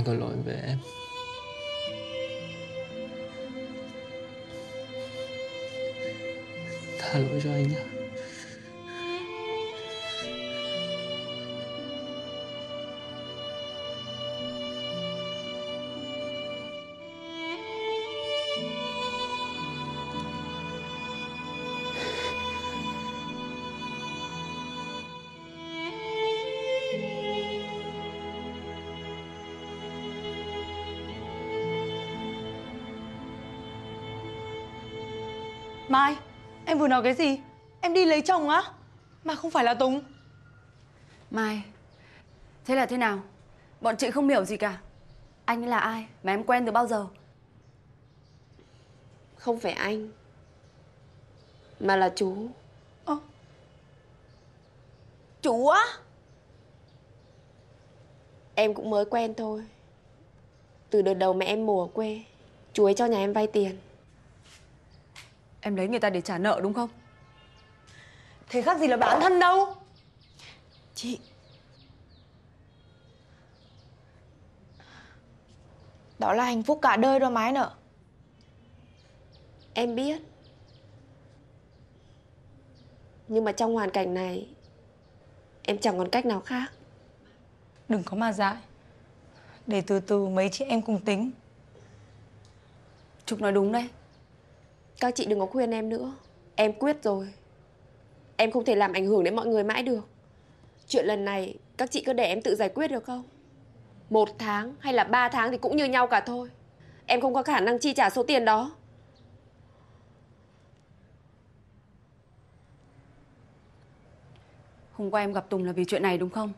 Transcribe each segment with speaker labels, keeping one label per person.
Speaker 1: Anh có lỗi về em. Tha lỗi cho anh nhé
Speaker 2: Mai, em vừa nói cái gì? Em đi lấy chồng á? Mà không phải là Tùng.
Speaker 3: Mai Thế là thế nào? Bọn chị không hiểu gì cả. Anh ấy là ai? Mà em quen từ bao giờ?
Speaker 4: Không phải anh Mà là chú.
Speaker 2: Ơ. Chú á?
Speaker 4: Em cũng mới quen thôi. Từ đợt đầu mẹ em mổ ở quê Chú ấy cho nhà em vay tiền
Speaker 3: Em lấy người ta để trả nợ đúng không?
Speaker 2: Thế khác gì là bán thân đâu? Chị. Đó là hạnh phúc cả đời rồi mái nợ
Speaker 4: Em biết. Nhưng mà trong hoàn cảnh này Em chẳng còn cách nào khác.
Speaker 2: Đừng có mà dại. Để từ từ mấy chị em cùng tính.
Speaker 3: Trúc nói đúng đấy
Speaker 4: Các chị đừng có khuyên em nữa. Em quyết rồi. Em không thể làm ảnh hưởng đến mọi người mãi được. Chuyện lần này Các chị cứ để em tự giải quyết được không? Một tháng hay là ba tháng thì cũng như nhau cả thôi. Em không có khả năng chi trả số tiền đó.
Speaker 3: Hôm qua em gặp Tùng là vì chuyện này đúng không?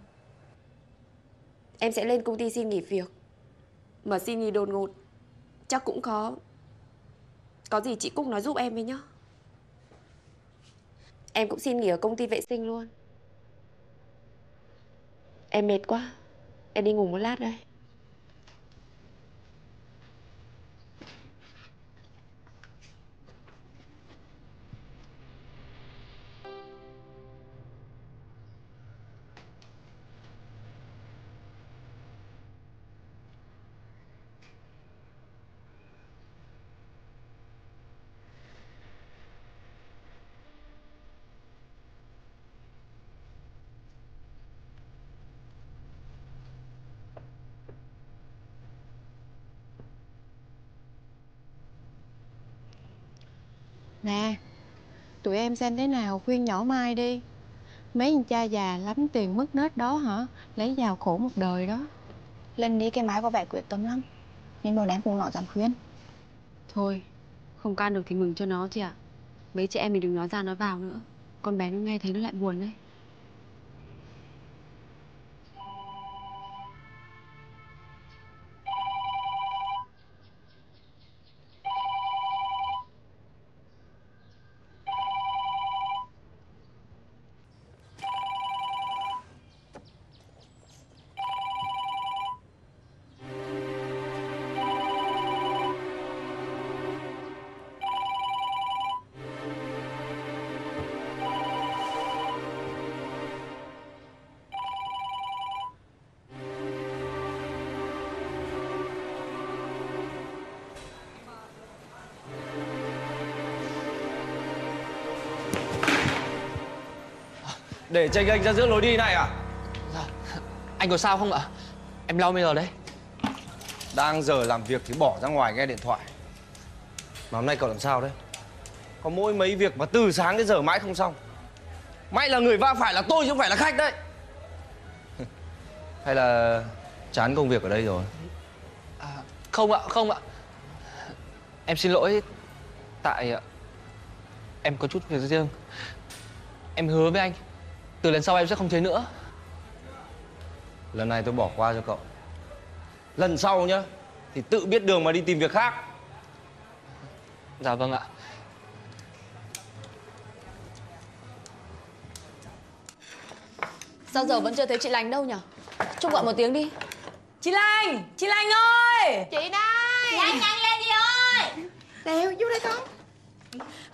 Speaker 4: Em sẽ lên công ty xin nghỉ việc. Mà xin nghỉ đột ngột Chắc cũng khó có gì chị Cúc nói giúp em với nhá. Em cũng xin nghỉ ở công ty vệ sinh luôn. Em mệt quá. Em đi ngủ một lát đây.
Speaker 5: Nè, tụi em xem thế nào khuyên nhỏ Mai đi Mấy anh cha già lắm tiền mất nết đó hả Lấy giàu khổ một đời đó
Speaker 6: Lần đi cái máy có vẻ quyết tâm lắm Nên bọn em cùng nó dám khuyên
Speaker 7: Thôi, không can được thì mừng cho nó chị ạ. Mấy chị em mình đừng nói ra nói vào nữa. Con bé nó nghe thấy nó lại buồn đấy.
Speaker 1: Để tranh anh ra giữa lối đi này à Dạ Anh có sao không ạ? Em lau bây giờ đấy.
Speaker 8: Đang giờ làm việc thì bỏ ra ngoài nghe điện thoại. Mà hôm nay cậu làm sao đấy? Có mỗi mấy việc mà từ sáng đến giờ mãi không xong. Mày là người va phải là tôi chứ không phải là khách đấy. Hay là chán công việc ở đây rồi?
Speaker 1: À, Không ạ không ạ. Em xin lỗi. Tại Em có chút việc riêng. Em hứa với anh Từ lần sau em sẽ không thế nữa.
Speaker 8: Lần này tôi bỏ qua cho cậu. Lần sau nhá Thì tự biết đường mà đi tìm việc khác.
Speaker 1: Dạ vâng ạ.
Speaker 3: Sao giờ vẫn chưa thấy chị Lành đâu nhở? Trúc gọi một tiếng đi.
Speaker 2: Chị Lành, chị Lành ơi!
Speaker 6: Chị đây! Nhanh nhanh lên đi ơi!
Speaker 5: Đèo vô đây con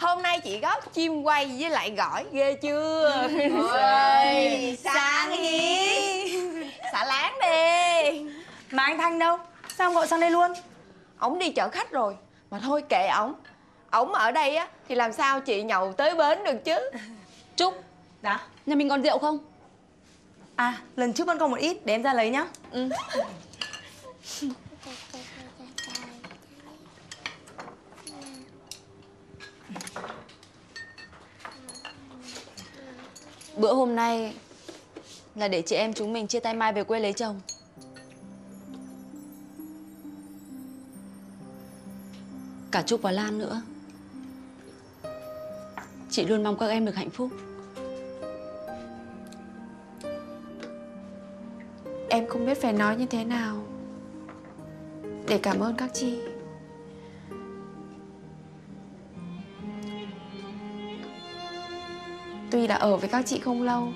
Speaker 4: Hôm nay chị góp chim quay với lại gỏi ghê chưa?
Speaker 2: Ôi,
Speaker 4: sáng ý. Xả láng đi.
Speaker 2: Mà anh Thanh đâu? Sao không gọi sang đây luôn?
Speaker 4: Ổng đi chở khách rồi Mà thôi kệ ổng. Ổng ở đây á Thì làm sao chị nhậu tới bến được chứ?
Speaker 3: Trúc,
Speaker 2: Dạ?
Speaker 3: nhà mình còn rượu không?
Speaker 2: À, lần trước vẫn còn một ít, để em ra lấy nhá
Speaker 3: Bữa hôm nay là để chị em chúng mình chia tay Mai về quê lấy chồng. Cả Trúc và Lan nữa. Chị luôn mong các em được hạnh phúc.
Speaker 4: Em không biết phải nói như thế nào Để cảm ơn các chị Tuy là ở với các chị không lâu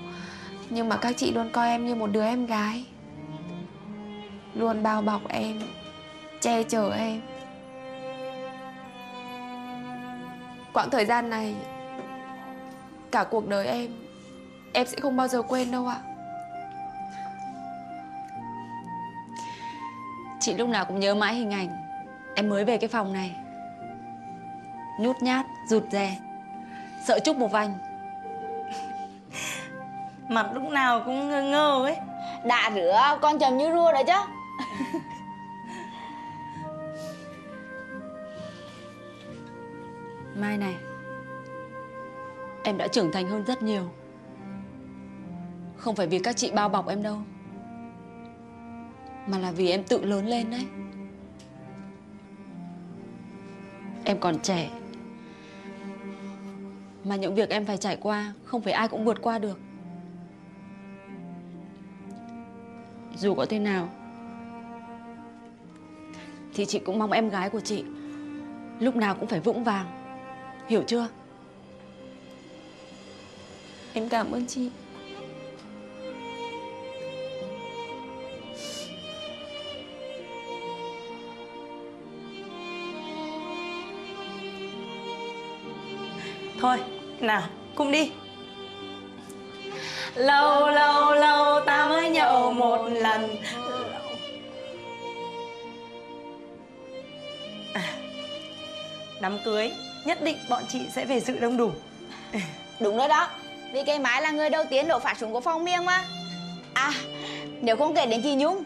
Speaker 4: Nhưng mà các chị luôn coi em như một đứa em gái. Luôn bao bọc em Che chở em. Quãng thời gian này Cả cuộc đời em Em sẽ không bao giờ quên đâu ạ.
Speaker 3: Chị lúc nào cũng nhớ mãi hình ảnh Em mới về cái phòng này. Nhút nhát, rụt rè Sợ Trúc một vành.
Speaker 2: Mặt lúc nào cũng ngơ ngơ ấy.
Speaker 6: Đã rửa con chầm như rua rồi chứ.
Speaker 3: Mai này Em đã trưởng thành hơn rất nhiều. Không phải vì các chị bao bọc em đâu Mà là vì em tự lớn lên đấy. Em còn trẻ Mà những việc em phải trải qua Không phải ai cũng vượt qua được Dù có thế nào. Thì chị cũng mong em gái của chị Lúc nào cũng phải vững vàng. Hiểu chưa?
Speaker 4: Em cảm ơn chị.
Speaker 2: Thôi, nào, cùng đi. Lâu lâu lâu một lần. À, Đám cưới Nhất định bọn chị sẽ về sự đông đủ.
Speaker 6: Đúng rồi đó. Vì cái máy là người đầu tiên đổ phát súng của phòng miên mà. À Nếu không kể đến chị Nhung